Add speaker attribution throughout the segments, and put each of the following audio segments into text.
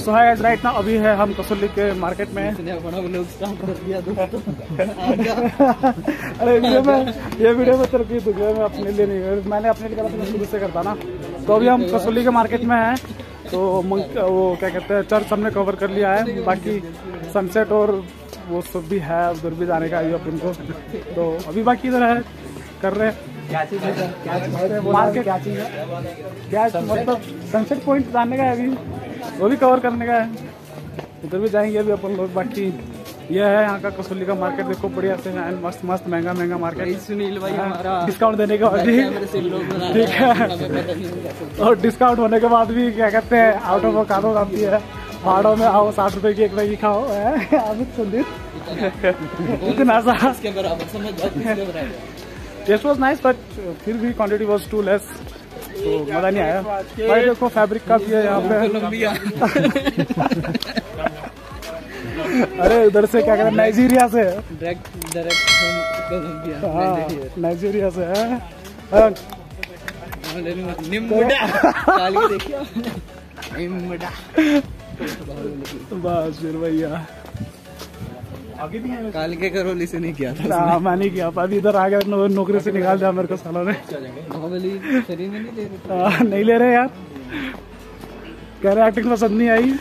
Speaker 1: सो है राइट ना अभी है हम कसौली के मार्केट में।
Speaker 2: दिया
Speaker 1: अरे वीडियो में ये वीडियो में तरक्की तो गया मैं अपने लिए नहीं मैंने अपने लिए करा था शुरू से करता ना। तो अभी हम कसौली के मार्केट में हैं। तो वो क्या कहते हैं चर्च हमने कवर कर लिया है। बाकी सनसेट और वो सब भी है उधर भी जाने का अभी अपन को। तो अभी बाकी इधर है कर रहे हैं।
Speaker 2: क्या चीज़ है? क्या चीज़ है?
Speaker 1: मार्केट।
Speaker 2: क्या चीज़ है?
Speaker 1: क्या मतलब सनसेट पॉइंट जाने का है अभी। वो भी कवर करने का है। उधर भी जाएँगे अभी अपन लोग बाकी ये है यहाँ का कसौली का मार्केट देखो बढ़िया से है। मस्त मस्त महँगा महँगा मार्केट
Speaker 2: सुनील भाई हमारा
Speaker 1: डिस्काउंट देने के बाद भी। ठीक है। और डिस्काउंट होने के बाद भी क्या कहते हैं आउट ऑफ़ कादो आती है। पहाड़ों में आओ साठ रुपए की एक मैगी खाओ। है? अमित संदीप। इतना सा। टेस्ट वॉज़ नाइस बट फिर भी क्वांटिटी वॉज़ टू लेस तो मज़ा नहीं आया। भाई देखो फैब्रिक का भी है यहाँ पे। अरे उधर से क्या कहते हैं नाइजीरिया से
Speaker 2: डायरेक्ट डायरेक्ट
Speaker 1: हाँ नाइजीरिया से है। हाँ,
Speaker 2: निम्बुडा।
Speaker 1: बस फिर भैया।
Speaker 2: काल के करोली से नहीं किया था
Speaker 1: ना मैं नहीं किया अभी इधर आ गया नो, नौकरी से निकाल दिया मेरे को सालों ने।
Speaker 2: नहीं
Speaker 1: हाँ, ले रहे यार। कह रहे एक्टिंग पसंद नहीं आई।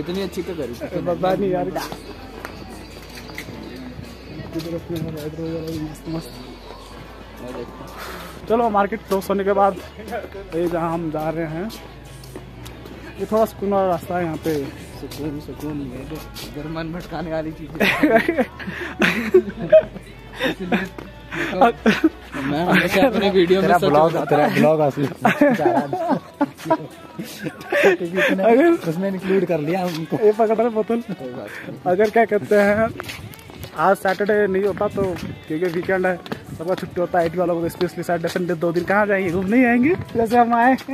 Speaker 2: इतनी अच्छी तो करी।
Speaker 1: तो पता नहीं यार। हो। चलो मार्केट क्लोज होने के बाद ये जहाँ हम जा रहे हैं ये थोड़ा सुकून वाला रास्ता है यहाँ पे।
Speaker 2: सुकून सुकून नहीं है तो इधर मन भटकाने वाली चीज़। मैं हमेशा अपने वीडियो में बताता हूँ।
Speaker 3: ब्लॉग असली
Speaker 1: अगर
Speaker 3: उसमें इंक्लूड कर लिया हमको।
Speaker 1: ये पकड़ रहे बोतल। अगर क्या कहते हैं आज सैटरडे नहीं होता तो क्योंकि वीकेंड है सबका छुट्टी होता है आई वालों को स्पेशली सैटरडे संडे दो दिन कहाँ जाएँगे? घूमने ही आएँगे। जैसे हम आए।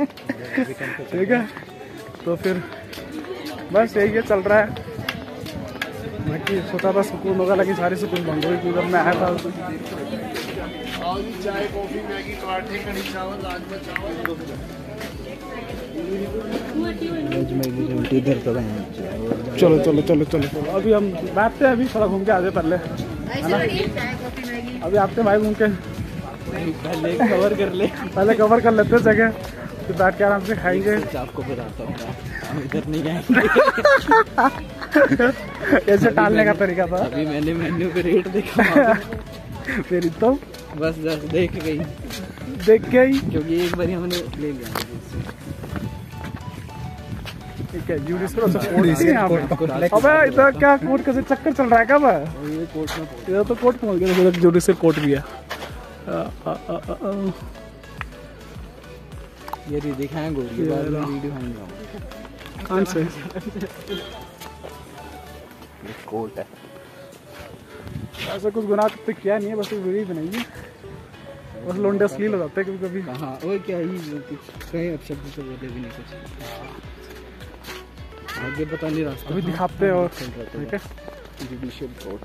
Speaker 1: ठीक है? तो फिर बस यही है चल रहा है। बाकी सोचा था सुकून होगा लेकिन सारी सुकून बंद हुई क्योंकि जब मैं आया था।
Speaker 3: इधर तो
Speaker 1: चलो चलो चलो चलो। अभी हम बैठते हैं अभी थोड़ा घूम के आगे पहले। है ना? अभी आते हैं भाई घूम के।
Speaker 2: पहले कवर कर ले।
Speaker 1: पहले कवर कर लेते हैं जगह फिर बैठ के आराम से खाएँगे।
Speaker 2: आपको बताता हूँ। इधर नहीं आएँगे।
Speaker 1: ऐसे टालने का तरीका था।
Speaker 2: अभी मैंने मेन्यू पे रेट देखा।
Speaker 1: फिर तो।
Speaker 2: बस बस देख गई।
Speaker 1: देख ही।
Speaker 2: क्योंकि एक बार हमने ले लिया।
Speaker 1: ठीक है जुडिशियल से कोर्ट है अबे इधर क्या कोर्ट का चक्कर चल रहा है कब
Speaker 2: ये कोर्ट में
Speaker 1: इधर तो कोर्ट पहुँच गया इधर जुडिशियल कोर्ट भी है।
Speaker 2: ये। वीडियो
Speaker 1: कौन से?
Speaker 2: कोर्ट है।
Speaker 1: ऐसा कुछ गुनाह तो किया नहीं है बस एक वीडियो बनाई है। बस लोंडे अश्लील हो जाते हैं कभी कभी।
Speaker 2: कहाँ? और क्या ही कुछ कहीं अब शब्द से बोले भी नहीं कुछ आगे पता नहीं रास्ता
Speaker 1: अभी दिखाते हैं और ठीक है।
Speaker 2: Judicial court